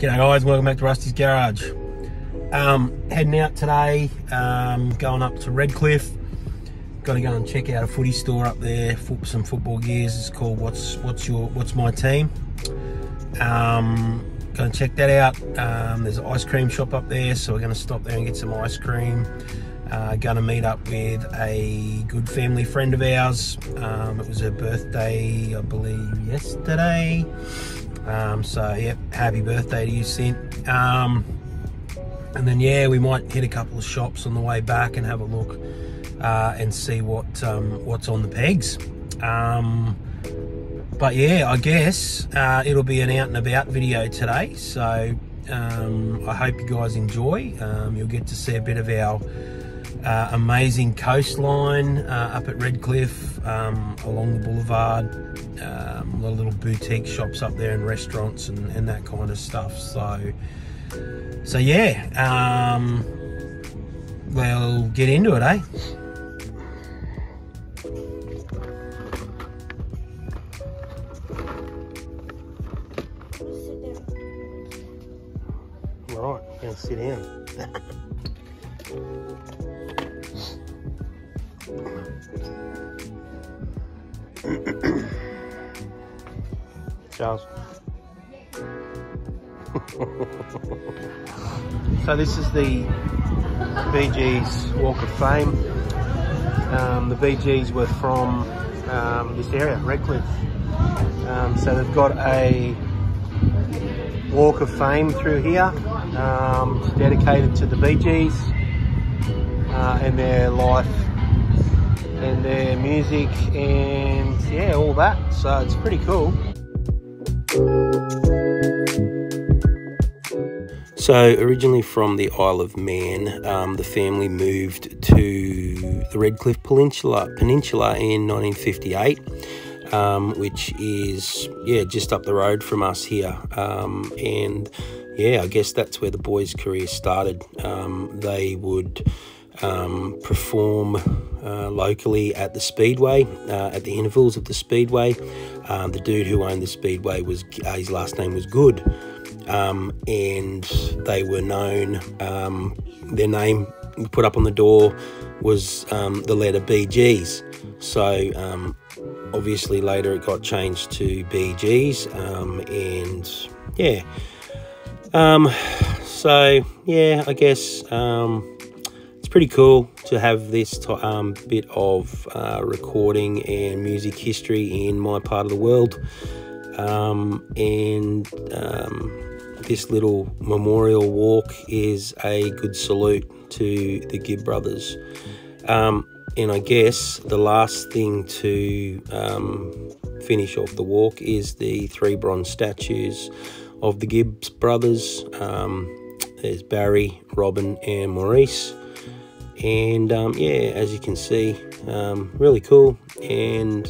G'day guys, welcome back to Rusty's Garage. Um, heading out today, um, going up to Redcliffe. Got to go and check out a footy store up there, for some football gears. It's called What's What's Your What's My Team. Um, to check that out. Um, there's an ice cream shop up there, so we're going to stop there and get some ice cream. Uh, going to meet up with a good family friend of ours. Um, it was her birthday, I believe, yesterday. Um, so, yep, happy birthday to you, Cint. Um, and then, yeah, we might hit a couple of shops on the way back and have a look uh, and see what um, what's on the pegs. Um, but yeah, I guess uh, it'll be an out and about video today. So um, I hope you guys enjoy. Um, you'll get to see a bit of our uh, amazing coastline uh, up at Redcliffe um, along the boulevard. Um, a lot of little boutique shops up there and restaurants and, and that kind of stuff. So, so yeah, um, we'll get into it, eh? Right, gonna sit down. So this is the Bee Walk of Fame. Um, the Bee were from um, this area, Redcliffe. Um, so they've got a Walk of Fame through here. Um, it's dedicated to the Bee uh, and their life and their music and yeah, all that. So it's pretty cool. So originally from the Isle of Man, um, the family moved to the Redcliffe Peninsula, Peninsula in 1958. Um, which is yeah just up the road from us here. Um, and yeah i guess that's where the boys career started. Um, they would um, perform uh, locally at the speedway uh, at the intervals of the speedway. Um, the dude who owned the speedway was uh, his last name was Goode um, and they were known their name put up on the door was the letter bgs so obviously later it got changed to Bee Gees um, and yeah. Um, so yeah I guess um, it's pretty cool to have this um, bit of uh, recording and music history in my part of the world. Um, and um, this little memorial walk is a good salute to the Gibb brothers um, and I guess the last thing to um, finish off the walk is the three bronze statues of the Gibbs brothers. Um, there's Barry, Robin, and Maurice. And um, yeah, as you can see, um, really cool and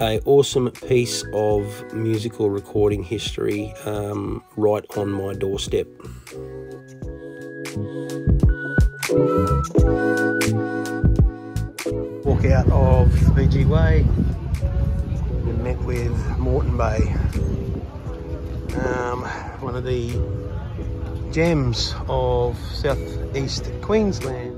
a awesome piece of musical recording history um, right on my doorstep walk out of Bee Gees Way and met with Moreton Bay. Um, one of the gems of southeast Queensland.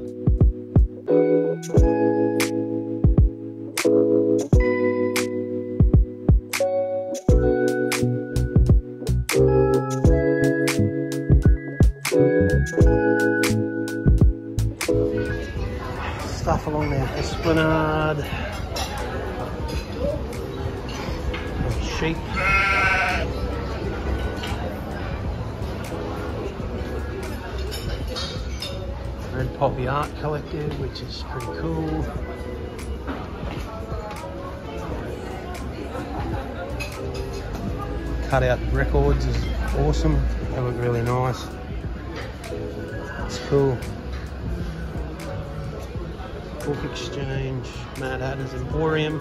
Stuff along there. Esplanade. Sheep. Red Poppy Art Collective, which is pretty cool. Cut out records is awesome. They look really nice. Cool. Book Exchange, Mad Hatter's Emporium,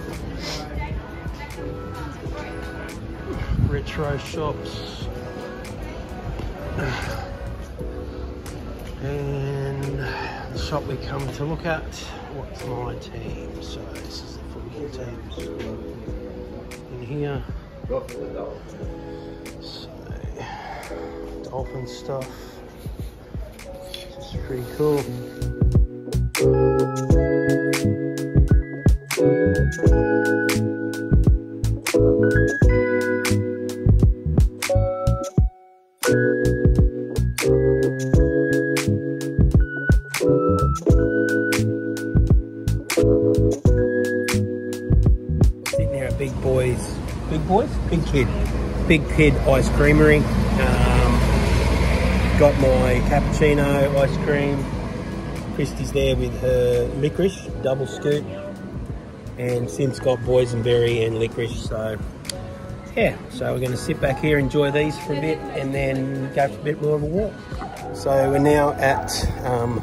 retro shops, and the shop we come to look at, what's my team? So this is the football teams in here. So dolphin stuff. It's pretty cool. Sitting there at Big Boys, Big Boys? Big Kid. Big Kid Ice Creamery. Um, got my cappuccino ice cream. Christy's there with her licorice, double scoop. And Sim's got boysenberry and licorice, so yeah, so we're going to sit back here, enjoy these for a bit, and then go for a bit more of a walk. So we're now at um,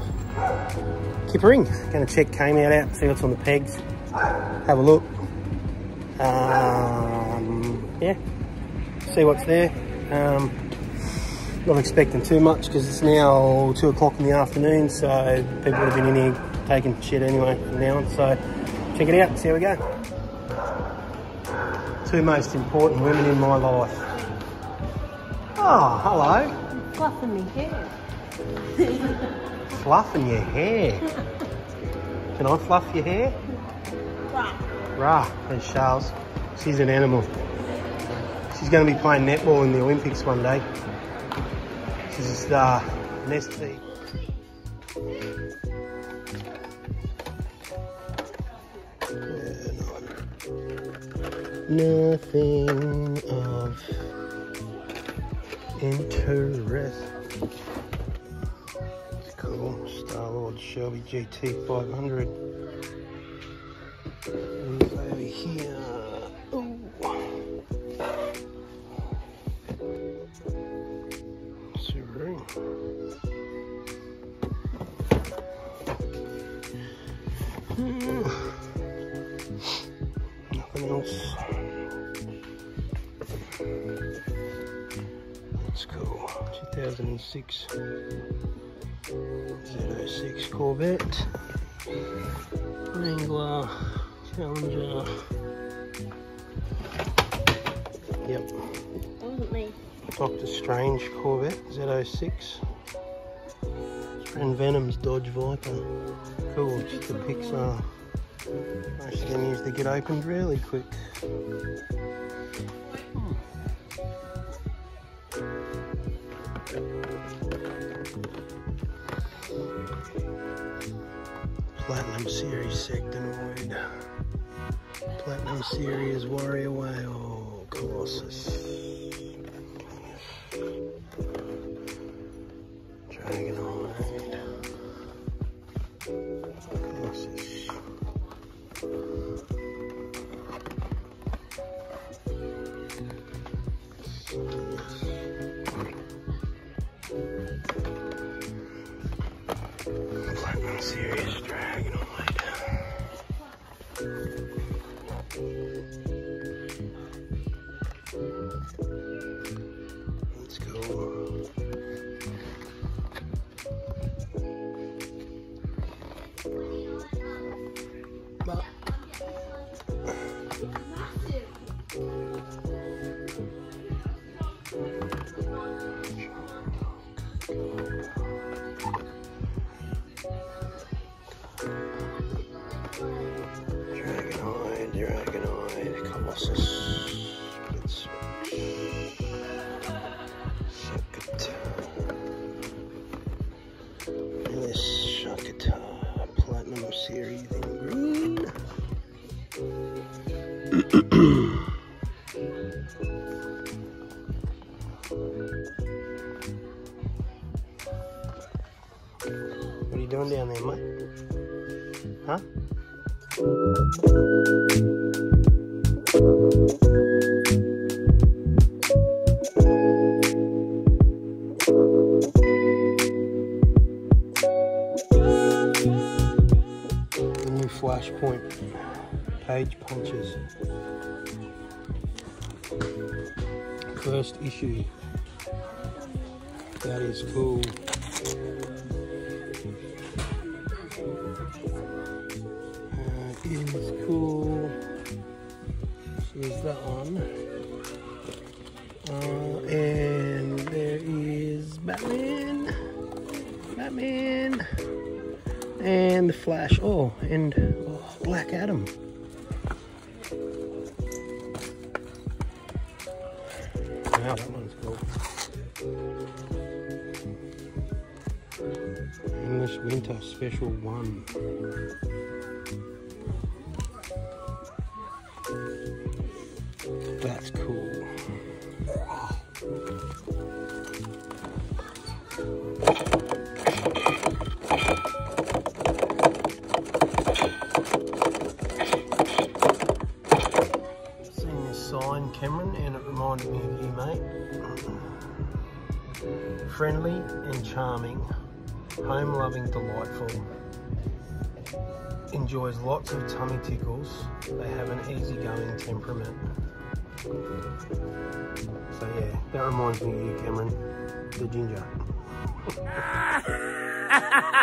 Kippa-Ring. Going to check Kmart out out, see what's on the pegs, have a look. Um, yeah, see what's there. Um, not expecting too much because it's now two o'clock in the afternoon, so people would have been in here taking shit anyway from now on. So check it out, see how we go. Two most important women in my life. Oh, hello. Fluffing my hair. Fluffing your hair. Can I fluff your hair? Rah, there's Charles. She's an animal. She's going to be playing netball in the Olympics one day. This is the Nestle. Nothing of interest. It's cool. Star Lord Shelby GT500. Challenger. Yep. Wasn't me. Doctor Strange Corvette Z06. And Venom's Dodge Viper. Cool, just the Pixar. Most of them usually get opened really quick. Series Warrior Whale Colossus. Dragonoid, Colossus, page punches. First issue. That is cool. That is cool. So there's that one. Uh, and there is Batman. Batman. And the Flash. Oh, and oh, Black Adam. Wow, that one's cool. English Winter Special 1. Friendly and charming, home-loving, delightful. Enjoys lots of tummy tickles. They have an easygoing temperament. So yeah, that reminds me of you, Cameron, the ginger.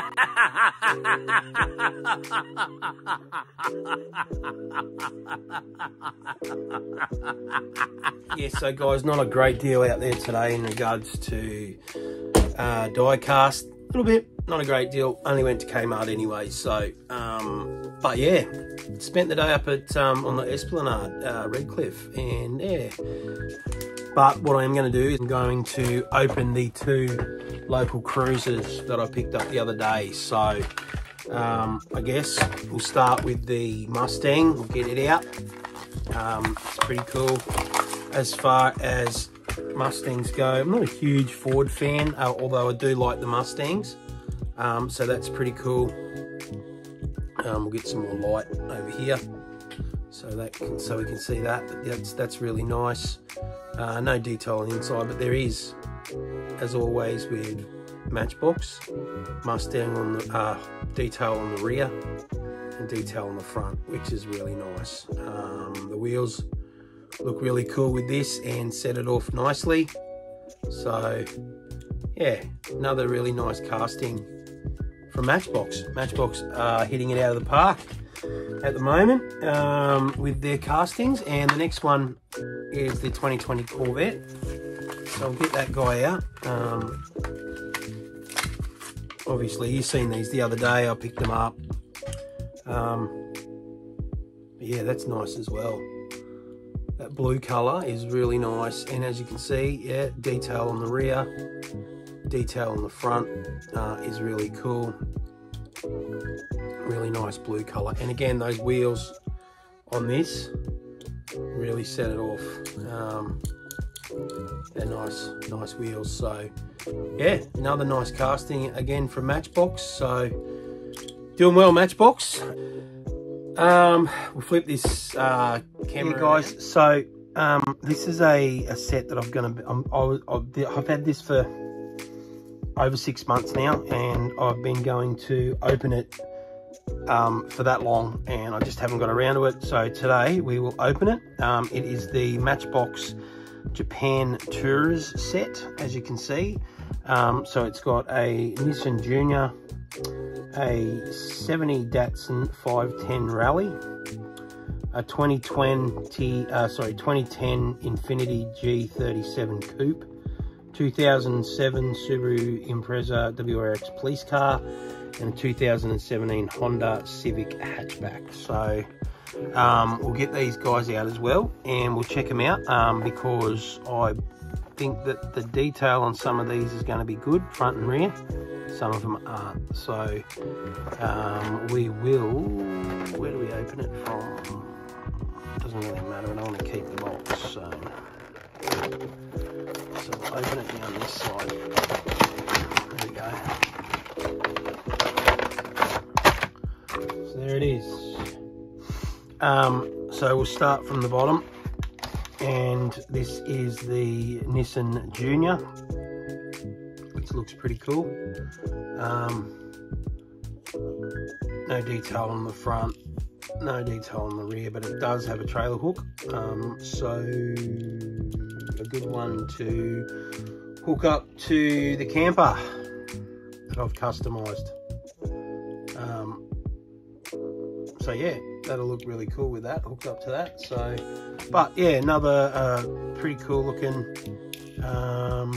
yeah, so guys, not a great deal out there today in regards to uh, die cast. A little bit, not a great deal. Only went to Kmart anyway, so um, but yeah, spent the day up at um, on the Esplanade, uh, Redcliffe, and yeah. But what I am going to do is I'm going to open the two local cruisers that I picked up the other day. So um, I guess we'll start with the Mustang. We'll get it out. Um, it's pretty cool as far as Mustangs go. I'm not a huge Ford fan, uh, although I do like the Mustangs. Um, so that's pretty cool. Um, we'll get some more light over here, so that can, so we can see that. That's that's really nice. Uh, no detail on the inside, but there is, as always with Matchbox, Mustang on the uh, detail on the rear and detail on the front, which is really nice. Um, the wheels look really cool with this and set it off nicely. So yeah, another really nice casting from Matchbox. Matchbox uh, hitting it out of the park at the moment um, with their castings. And the next one is the 2020 Corvette. So I'll get that guy out. Um, obviously, you've seen these the other day. I picked them up. Um, yeah, that's nice as well. That blue colour is really nice. And as you can see, yeah, detail on the rear, detail on the front uh, is really cool. Really nice blue colour. And again, those wheels on this really set it off. Um, they're nice, nice wheels. So yeah, another nice casting again from Matchbox. So doing well, Matchbox. Um, we'll flip this uh, camera, guys. So um, this is a, a set that I'm gonna. I'm, I I've had this for over six months now, and I've been going to open it um, for that long, and I just haven't got around to it. So today we will open it. Um, it is the Matchbox Japan Tours set, as you can see. Um, so it's got a Nissan Junior, a 70 Datsun 510 Rally, a 2020, uh, sorry, 2010 Infiniti G37 Coupe, 2007 Subaru Impreza WRX police car, and a 2017 Honda Civic hatchback. So um, we'll get these guys out as well and we'll check them out um, because I think that the detail on some of these is going to be good, front and rear. Some of them aren't. So um, we will, where do we open it from? Doesn't really matter, and I want to keep the box. So, so we'll open it down this side. There we go. Is. Um, so we'll start from the bottom. And this is the Nissan Junior which looks pretty cool. Um, no detail on the front no detail on the rear but it does have a trailer hook. Um, so a good one to hook up to the camper that I've customized. Um, so yeah that'll look really cool with that hooked up to that so but yeah another uh, pretty cool looking um,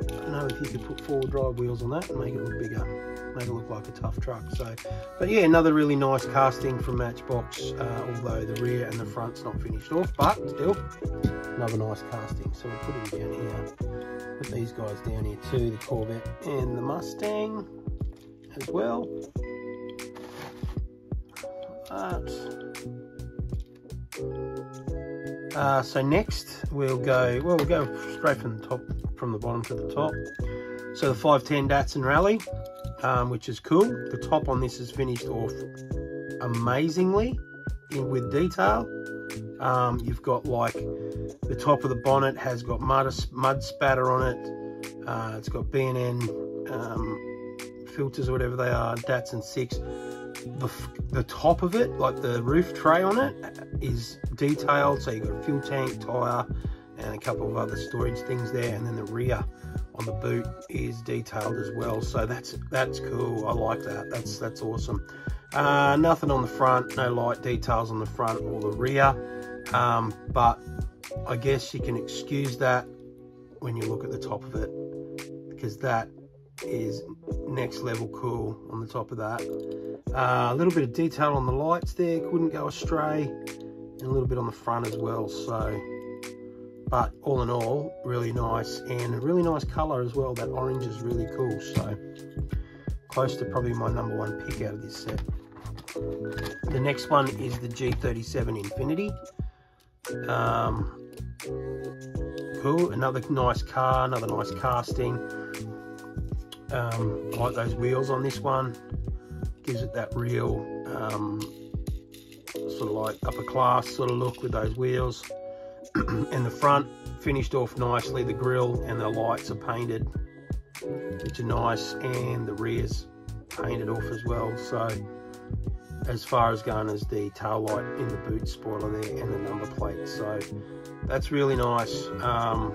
I don't know if you could put four drive wheels on that and make it look bigger, make it look like a tough truck. So, but yeah, another really nice casting from Matchbox, uh, although the rear and the front's not finished off, but still another nice casting. So we'll put down here. Put these guys down here too, the Corvette and the Mustang as well. Uh, so next we'll go, well, we'll go straight from the top, from the bottom to the top. So the 510 Datsun Rally, um, which is cool. The top on this is finished off amazingly in, with detail. Um, you've got like the top of the bonnet has got mud, mud spatter on it. Uh, it's got B&N um, filters or whatever they are, Datsun 6 the, the top of it, like the roof tray on it, is detailed. So you've got a fuel tank, tyre, and a couple of other storage things there. And then the rear on the boot is detailed as well. So that's that's cool. I like that. That's that's awesome. Uh, nothing on the front, no light details on the front or the rear. Um, but I guess you can excuse that when you look at the top of it because that is next level cool on the top of that. Uh, a little bit of detail on the lights there, couldn't go astray, and a little bit on the front as well. So, but all in all, really nice and a really nice color as well. That orange is really cool. So, close to probably my number one pick out of this set. The next one is the G37 Infiniti. Um, cool, another nice car, another nice casting. Um, like those wheels on this one. Gives it that real um, sort of like upper class sort of look with those wheels. and the front finished off nicely. The grill and the lights are painted, which are nice. And the rear's painted off as well. So as far as going as the tail light in the boot spoiler there and the number plate. So that's really nice. Um,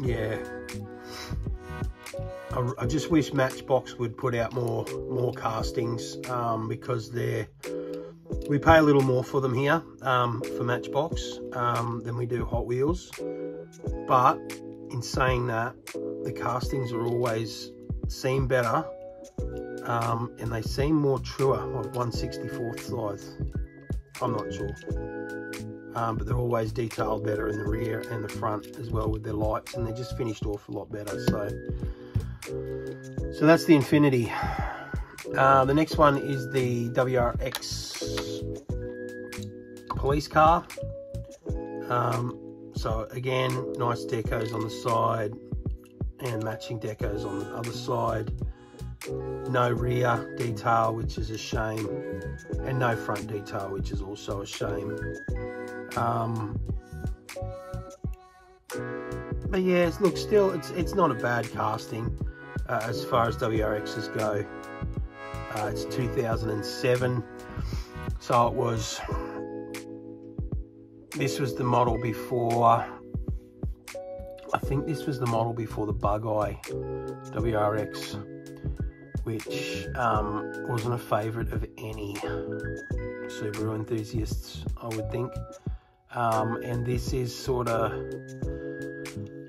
yeah, I, I, just wish Matchbox would put out more more castings um, because they're we pay a little more for them here um, for Matchbox um, than we do Hot Wheels. But in saying that, the castings are always seem better um, and they seem more truer, like 164th size. I'm not sure. Um, but they're always detailed better in the rear and the front as well with their lights and they're just finished off a lot better. So so that's the Infiniti. Uh, the next one is the WRX police car. Um, so again, nice decos on the side and matching decos on the other side. No rear detail, which is a shame, and no front detail, which is also a shame. Um, but yeah, look, still, it's it's not a bad casting uh, as far as WRXs go. Uh, it's 2007, so it was, this was the model before, I think this was the model before the Bug Eye WRX, which um, wasn't a favourite of any Subaru enthusiasts, I would think. Um, and this is sort of,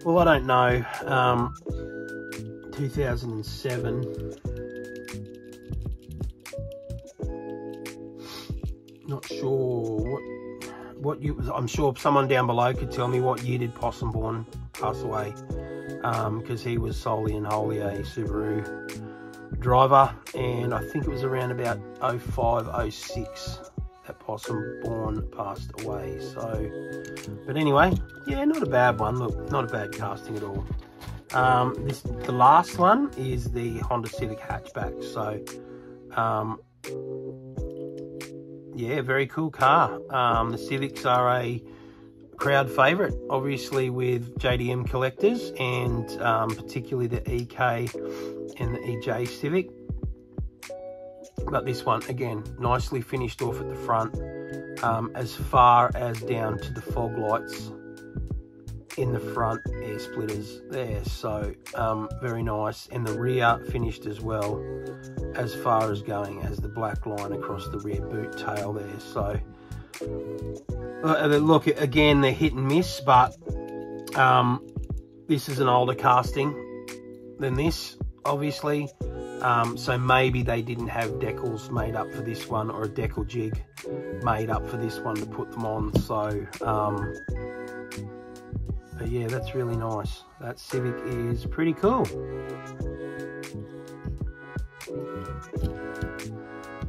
well, I don't know. Um, 2007. Not sure what what you. I'm sure someone down below could tell me what year did Possum Bourne pass away, because um, he was solely and wholly a Subaru driver, and I think it was around about 05, 06 that Possum Bourne passed away. So, but anyway, yeah, not a bad one. Look, not a bad casting at all. Um, this the last one is the Honda Civic hatchback. So, um, yeah, very cool car. Um, the Civics are a crowd favourite, obviously with JDM collectors and um, particularly the EK and the EJ Civic. But this one, again, nicely finished off at the front, um, as far as down to the fog lights in the front air splitters there so um, very nice and the rear finished as well as far as going as the black line across the rear boot tail there so uh, look again they're hit and miss but um, this is an older casting than this, obviously. Um, so maybe they didn't have decals made up for this one or a decal jig made up for this one to put them on. So, um, but yeah, that's really nice. That Civic is pretty cool.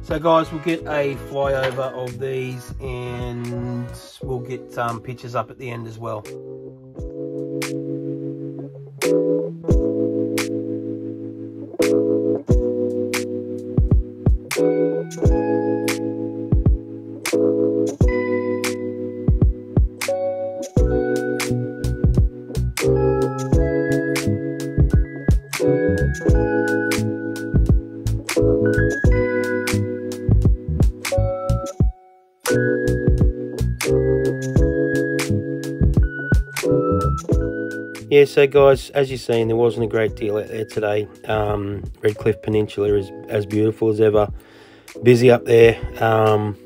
So guys, we'll get a flyover of these and we'll get um, pictures up at the end as well. Yeah, so guys, as you've seen, there wasn't a great deal out there today. Um, Redcliffe Peninsula is as beautiful as ever. Busy up there. Um,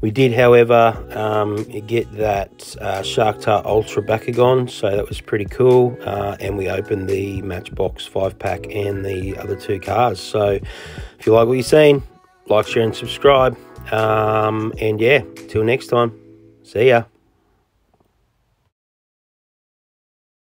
we did, however, um, get that uh, Sharktar Ultra Bakugan, so that was pretty cool. Uh, and we opened the Matchbox 5 pack and the other two cars. So if you like what you've seen, like, share, and subscribe. Um, and yeah, till next time, see ya.